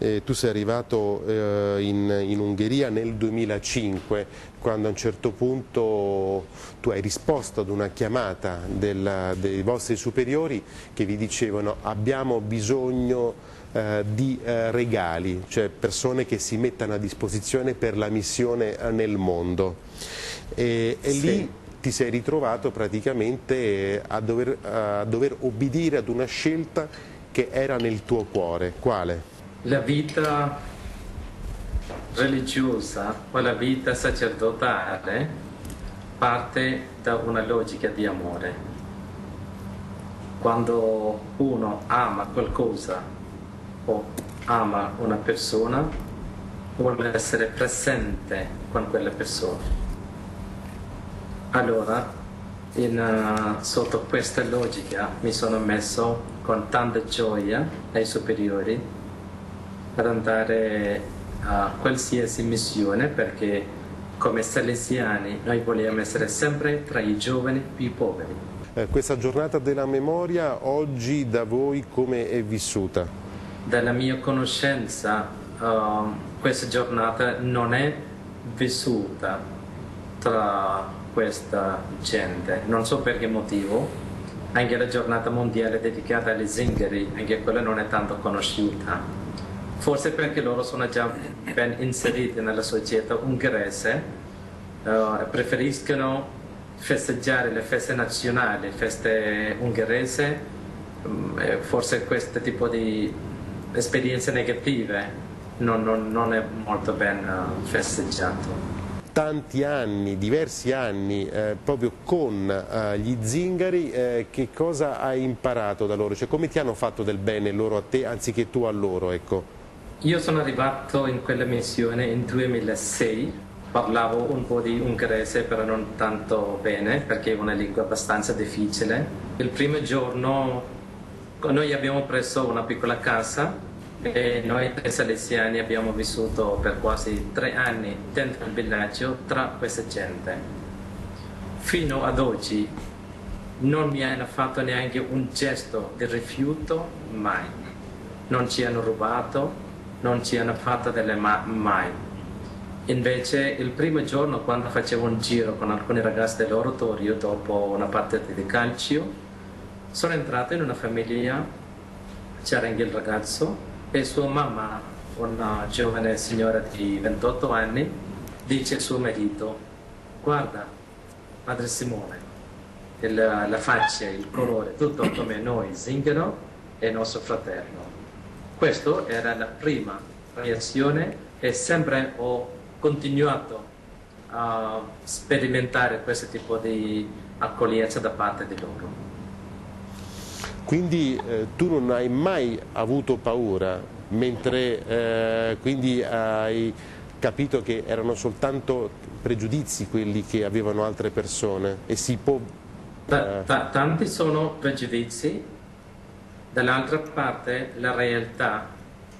Eh, tu sei arrivato eh, in, in, Ungheria nel 2005, quando a un certo punto tu hai risposto ad una chiamata della, dei vostri superiori che vi dicevano abbiamo bisogno eh, di eh, regali, cioè persone che si mettano a disposizione per la missione eh, nel mondo. E, e sì. lì ti sei ritrovato praticamente a dover, a dover obbedire ad una scelta che era nel tuo cuore. Quale? La vita religiosa o la vita sacerdotale parte da una logica di amore. Quando uno ama qualcosa o ama una persona, vuole essere presente con quella persona. Allora, in, uh, sotto questa logica mi sono messo con tanta gioia ai superiori per andare a qualsiasi missione perché come salesiani noi vogliamo essere sempre tra i giovani più poveri. Eh, questa giornata della memoria oggi da voi come è vissuta? Dalla mia conoscenza uh, questa giornata non è vissuta tra questa gente, non so per che motivo, anche la giornata mondiale dedicata agli zingari, anche quella non è tanto conosciuta forse perché loro sono già ben inseriti nella società ungherese uh, preferiscono festeggiare le feste nazionali, le feste ungherese, um, forse questo tipo di esperienze negative non, non, non è molto ben uh, festeggiato tanti anni, diversi anni eh, proprio con eh, gli zingari, eh, che cosa hai imparato da loro? Cioè come ti hanno fatto del bene loro a te anziché tu a loro? Ecco? Io sono arrivato in quella missione in 2006, parlavo un po' di ungherese però non tanto bene perché è una lingua abbastanza difficile. Il primo giorno noi abbiamo preso una piccola casa e noi tre salesiani abbiamo vissuto per quasi tre anni dentro il villaggio tra questa gente. Fino ad oggi non mi hanno fatto neanche un gesto di rifiuto, mai. Non ci hanno rubato, non ci hanno fatto delle ma mai. Invece il primo giorno quando facevo un giro con alcuni ragazzi dell'oratorio dopo una partita di calcio, sono entrato in una famiglia, c'era anche il ragazzo e sua mamma, una giovane signora di 28 anni, dice al suo marito, guarda, padre Simone, il, la faccia, il colore, tutto come noi, Zingaro e nostro fratello questa era la prima reazione e sempre ho continuato a sperimentare questo tipo di accoglienza da parte di loro. Quindi eh, tu non hai mai avuto paura, mentre eh, quindi hai capito che erano soltanto pregiudizi quelli che avevano altre persone e si può... Eh... tanti sono pregiudizi Dall'altra parte la realtà,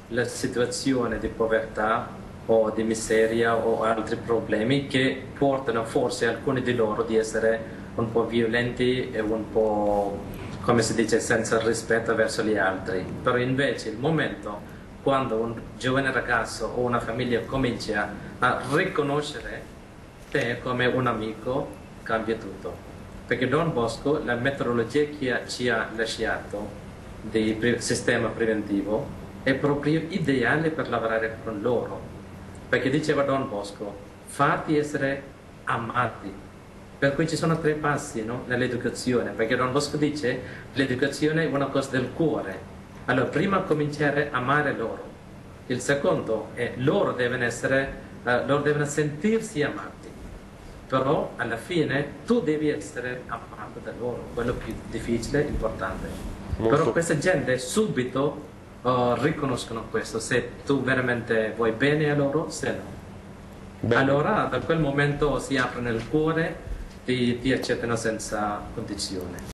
la situazione di povertà o di miseria o altri problemi che portano forse alcuni di loro di essere un po' violenti e un po' come si dice senza rispetto verso gli altri. Però invece il momento quando un giovane ragazzo o una famiglia comincia a riconoscere te come un amico cambia tutto. Perché Don Bosco, la metodologia che ci ha lasciato del pre sistema preventivo è proprio ideale per lavorare con loro, perché diceva Don Bosco, fatti essere amati. Per cui ci sono tre passi no? nell'educazione, perché Don Bosco dice l'educazione è una cosa del cuore. Allora, prima cominciare a amare loro. Il secondo è loro devono, essere, uh, loro devono sentirsi amati. Però alla fine tu devi essere amato da loro, quello più difficile e importante. Molto... Però questa gente subito uh, riconoscono questo, se tu veramente vuoi bene a loro, se no. Bene. Allora da quel momento si apre nel cuore, ti, ti accettano senza condizione.